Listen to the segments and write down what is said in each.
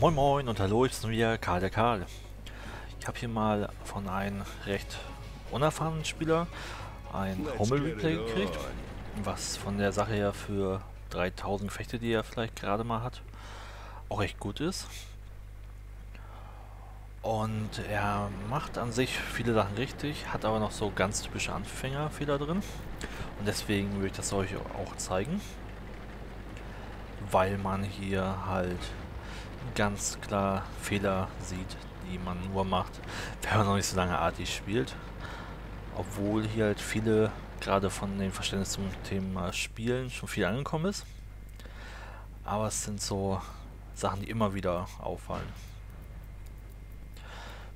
Moin Moin und hallo, ich bin wieder Karl der Karl. Ich habe hier mal von einem recht unerfahrenen Spieler ein Hummel-Replay gekriegt, was von der Sache her für 3000 Gefechte, die er vielleicht gerade mal hat, auch echt gut ist. Und er macht an sich viele Sachen richtig, hat aber noch so ganz typische Anfängerfehler drin. Und deswegen würde ich das euch auch zeigen. Weil man hier halt ganz klar Fehler sieht, die man nur macht, wenn man noch nicht so lange Arti spielt. Obwohl hier halt viele, gerade von dem Verständnis zum Thema Spielen, schon viel angekommen ist. Aber es sind so Sachen, die immer wieder auffallen.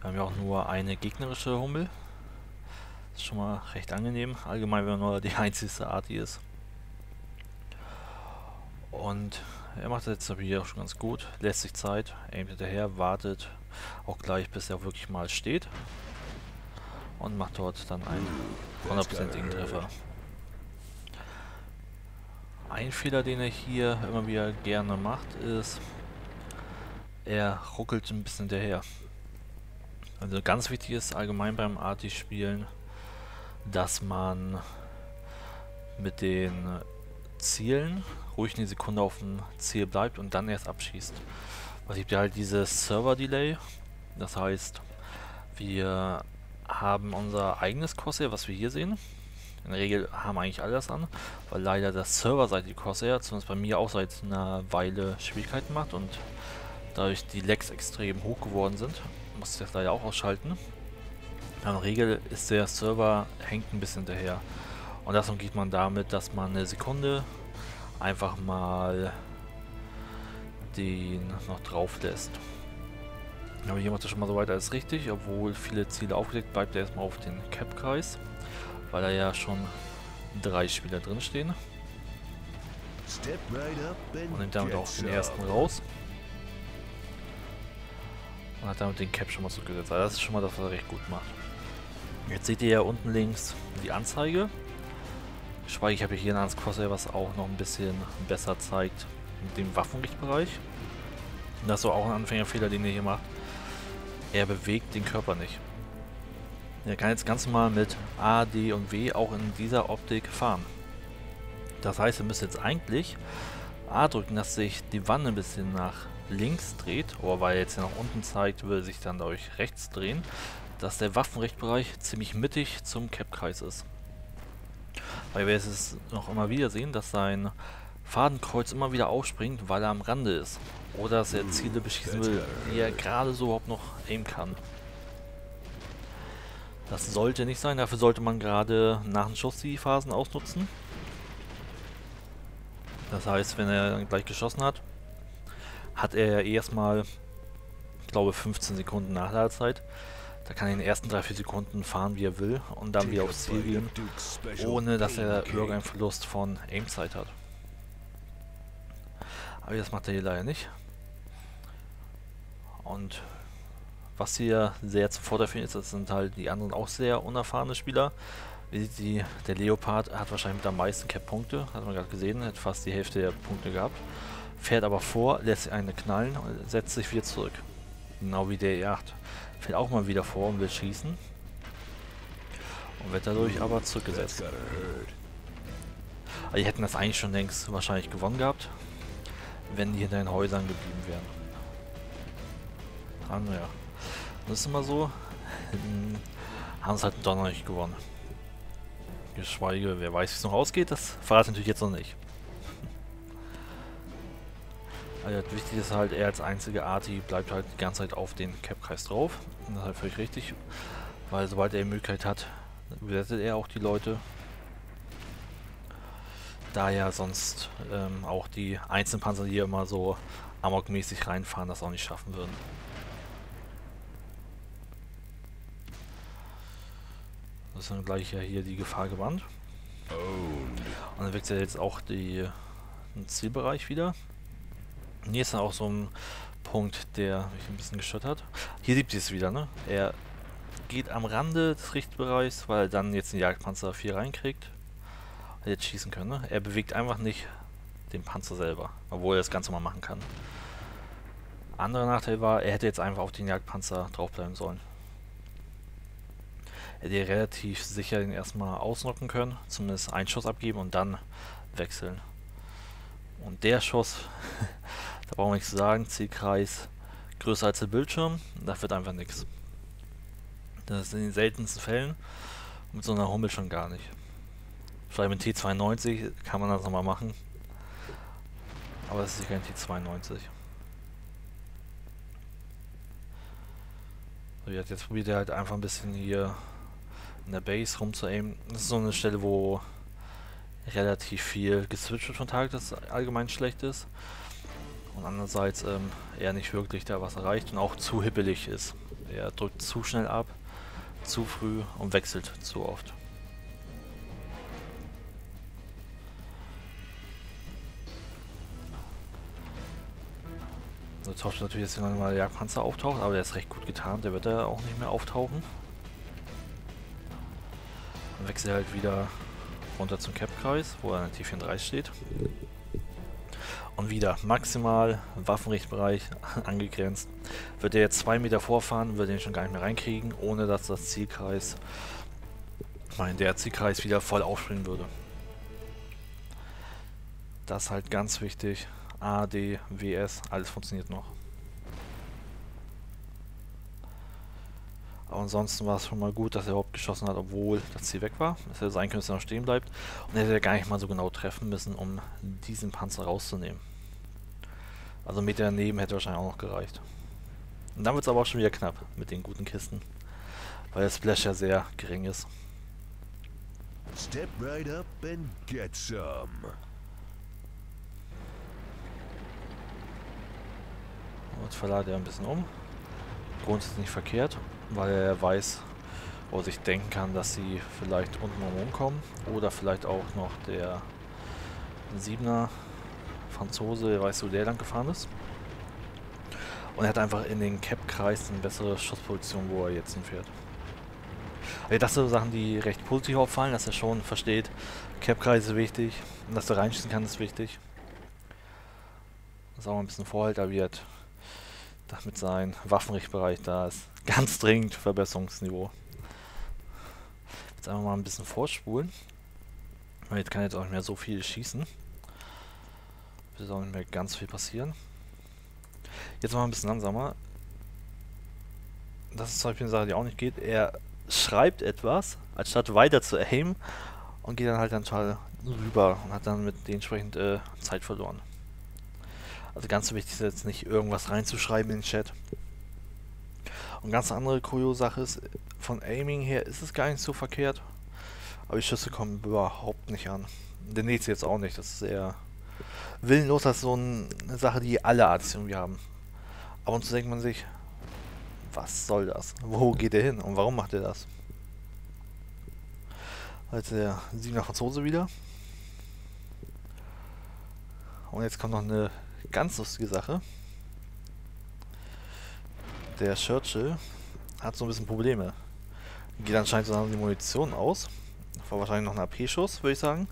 Wir haben ja auch nur eine gegnerische Hummel. Ist schon mal recht angenehm. Allgemein, wenn man nur die einzige Arti ist. Und er macht das jetzt hier auch schon ganz gut. Lässt sich Zeit, aimt hinterher, wartet auch gleich, bis er wirklich mal steht. Und macht dort dann einen 100%igen Treffer. Ein Fehler, den er hier immer wieder gerne macht, ist, er ruckelt ein bisschen hinterher. Also ganz wichtig ist allgemein beim Arti-Spielen, dass man mit den Zielen ruhig eine Sekunde auf dem Ziel bleibt und dann erst abschießt. Es gibt ja halt dieses Server-Delay. Das heißt, wir haben unser eigenes Corsair, was wir hier sehen. In der Regel haben eigentlich alles an, weil leider das serverseitige Corsair, zumindest bei mir auch seit einer Weile Schwierigkeiten macht und dadurch die Lags extrem hoch geworden sind, muss ich das leider auch ausschalten. In der Regel ist der Server hängt ein bisschen hinterher. Und das umgeht man damit, dass man eine Sekunde einfach mal den noch drauf lässt. Aber hier macht er schon mal so weiter als richtig, obwohl viele Ziele aufgedeckt, bleibt er erstmal auf den Cap-Kreis, weil da ja schon drei Spieler drin stehen. Und nimmt damit auch den ersten raus. Und hat damit den Cap schon mal zurückgesetzt. Also das ist schon mal das, was er recht gut macht. Jetzt seht ihr ja unten links die Anzeige. Schweige, ich habe hier anderes Crosshair, was auch noch ein bisschen besser zeigt mit dem Waffenrichtbereich. Das ist auch ein Anfängerfehler, den er hier macht. Er bewegt den Körper nicht. Er kann jetzt ganz normal mit A, D und W auch in dieser Optik fahren. Das heißt, er müsste jetzt eigentlich A drücken, dass sich die Wanne ein bisschen nach links dreht, oder weil er jetzt hier nach unten zeigt, würde sich dann dadurch rechts drehen, dass der Waffenrichtbereich ziemlich mittig zum Cap-Kreis ist. Weil wir es noch immer wieder sehen, dass sein Fadenkreuz immer wieder aufspringt, weil er am Rande ist. Oder dass er Ziele beschießen will, die er gerade so überhaupt noch aimen kann. Das sollte nicht sein, dafür sollte man gerade nach dem Schuss die Phasen ausnutzen. Das heißt, wenn er gleich geschossen hat, hat er erstmal, ich glaube, 15 Sekunden Nachladezeit. Da kann er in den ersten 3-4 Sekunden fahren, wie er will und dann wieder aufs Ziel gehen, ohne dass er irgendeinen Verlust von Aimzeit hat. Aber das macht er hier leider nicht. Und was hier sehr zum Vorteil finde, ist, das sind halt die anderen auch sehr unerfahrene Spieler. Wie die, der Leopard hat wahrscheinlich mit am meisten Cap-Punkte, hat man gerade gesehen, hat fast die Hälfte der Punkte gehabt. Fährt aber vor, lässt eine knallen und setzt sich wieder zurück. Genau wie der E8. Fällt auch mal wieder vor und will schießen. Und wird dadurch aber zurückgesetzt. Also die hätten das eigentlich schon längst wahrscheinlich gewonnen gehabt, wenn die hinter den Häusern geblieben wären. Ah, naja. Das ist immer so. Haben es halt doch noch nicht gewonnen. Geschweige, wer weiß, wie es noch ausgeht, das verrate ich natürlich jetzt noch nicht. Also wichtig ist halt, er als einzige Arti bleibt halt die ganze Zeit auf den Cap-Kreis drauf. Und das ist halt völlig richtig. Weil sobald er die Möglichkeit hat, besetzt er auch die Leute. Da ja sonst ähm, auch die einzelnen Panzer, die hier immer so amokmäßig reinfahren, das auch nicht schaffen würden. Das ist dann gleich ja hier die Gefahr gewandt. Und dann wechselt jetzt auch die, den Zielbereich wieder. Hier ist dann auch so ein Punkt, der mich ein bisschen gestört hat. Hier sieht ihr es wieder, ne? Er geht am Rande des Richtbereichs, weil er dann jetzt den Jagdpanzer 4 reinkriegt. Jetzt schießen können, ne? Er bewegt einfach nicht den Panzer selber, obwohl er das Ganze mal machen kann. Anderer Nachteil war, er hätte jetzt einfach auf den Jagdpanzer draufbleiben sollen. Er hätte relativ sicher den erstmal ausnocken können, zumindest einen Schuss abgeben und dann wechseln. Und der Schuss, da brauchen wir nichts zu sagen, Zielkreis größer als der Bildschirm, da wird einfach nichts. Das ist in den seltensten Fällen mit so einer Hummel schon gar nicht. Vielleicht mit T92 kann man das nochmal machen. Aber das ist kein T92. So, jetzt probiert er halt einfach ein bisschen hier in der Base rumzuaimen. Das ist so eine Stelle, wo relativ viel geswitcht wird von Tag, das allgemein schlecht ist. Und andererseits ähm, er nicht wirklich da was erreicht und auch zu hippelig ist. Er drückt zu schnell ab, zu früh und wechselt zu oft. So tauscht natürlich jetzt mal der Jagdpanzer auftaucht, aber der ist recht gut getan, der wird ja auch nicht mehr auftauchen. Dann wechselt halt wieder runter zum Cap-Kreis, wo er in T34 steht. Und wieder maximal Waffenrichtbereich angegrenzt. Wird er jetzt zwei Meter vorfahren, wird er ihn schon gar nicht mehr reinkriegen, ohne dass das Zielkreis, ich meine, der Zielkreis wieder voll aufspringen würde. Das ist halt ganz wichtig. AD, WS, alles funktioniert noch. Ansonsten war es schon mal gut, dass er überhaupt geschossen hat, obwohl das Ziel weg war. Es hätte sein können, dass er noch stehen bleibt. Und er hätte gar nicht mal so genau treffen müssen, um diesen Panzer rauszunehmen. Also Meter daneben hätte wahrscheinlich auch noch gereicht. Und dann wird es aber auch schon wieder knapp mit den guten Kisten. Weil der Splash ja sehr gering ist. Step right up and get some. Jetzt verlade er ein bisschen um. Grundsätzlich nicht verkehrt, weil er weiß oder sich denken kann, dass sie vielleicht unten rumkommen. Oder vielleicht auch noch der 7er Franzose, der weiß, wo der lang gefahren ist. Und er hat einfach in den Cap-Kreis eine bessere Schussposition, wo er jetzt hinfährt. Also das sind so Sachen, die recht positiv auffallen, dass er schon versteht, Cap-Kreis ist wichtig und dass er reinschießen kann, ist wichtig. Das ist auch ein bisschen Vorhalter wird mit seinem Waffenrichtbereich da ist ganz dringend Verbesserungsniveau. Jetzt einfach mal ein bisschen vorspulen. Jetzt kann jetzt auch nicht mehr so viel schießen. Wird auch nicht mehr ganz viel passieren. Jetzt mal ein bisschen langsamer. Das ist zum Beispiel eine Sache, die auch nicht geht. Er schreibt etwas, anstatt weiter zu aimen und geht dann halt dann total rüber und hat dann mit dementsprechend äh, Zeit verloren. Also ganz wichtig ist jetzt nicht irgendwas reinzuschreiben in den Chat. Und ganz andere Kurio-Sache ist, von Aiming her ist es gar nicht so verkehrt. Aber die Schüsse kommen überhaupt nicht an. Der nächste jetzt auch nicht, das ist eher willenlos, das ist so eine Sache, die alle Artists irgendwie haben. Aber und so denkt man sich, was soll das? Wo geht er hin und warum macht er das? Also der Sieger Franzose wieder. Und jetzt kommt noch eine ganz lustige Sache. Der Churchill hat so ein bisschen Probleme. Geht anscheinend so die Munition aus. War wahrscheinlich noch ein AP-Schuss, würde ich sagen.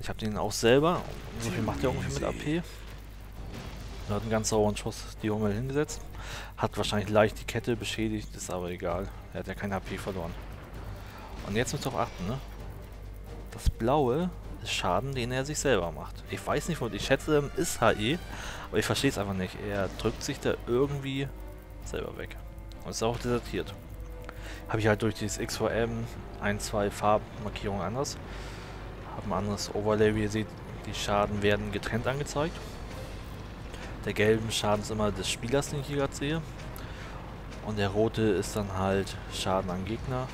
Ich habe den auch selber. So viel macht er ungefähr mit AP. Er hat einen ganz sauren Schuss die Hummel hingesetzt. Hat wahrscheinlich leicht die Kette beschädigt, ist aber egal. Er hat ja kein HP verloren. Und jetzt müsst ihr auch achten, ne? Das Blaue Schaden, den er sich selber macht. Ich weiß nicht, ich schätze, ist HE, aber ich verstehe es einfach nicht. Er drückt sich da irgendwie selber weg. Und ist auch desertiert. Habe ich halt durch dieses XVM ein, zwei Farbmarkierungen anders. Habe ein anderes Overlay, wie ihr seht, die Schaden werden getrennt angezeigt. Der gelbe Schaden ist immer des Spielers, den ich hier gerade sehe. Und der rote ist dann halt Schaden an Gegner.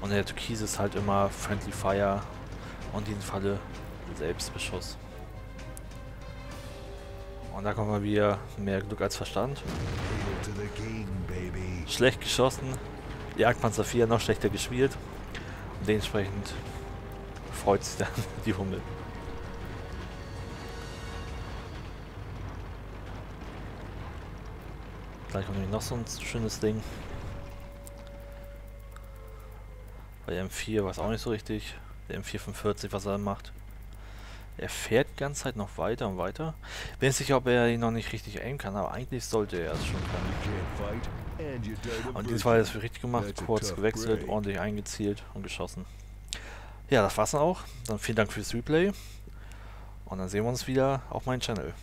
Und der türkise ist halt immer Friendly Fire und in Falle Selbstbeschuss. Und da kommen wir wieder mehr Glück als Verstand. Schlecht geschossen. Jagdpanzer 4 noch schlechter gespielt. Und dementsprechend freut sich dann die Hummel. Gleich kommt noch so ein schönes Ding. Bei M4 war es auch nicht so richtig. Der M445, was er macht. Er fährt die ganze Zeit noch weiter und weiter. Bin sicher, ob er ihn noch nicht richtig aimen kann, aber eigentlich sollte er es schon können. Und diesmal er es richtig gemacht, kurz gewechselt, ordentlich eingezielt und geschossen. Ja, das war's dann auch. Dann vielen Dank fürs Replay. Und dann sehen wir uns wieder auf meinem Channel.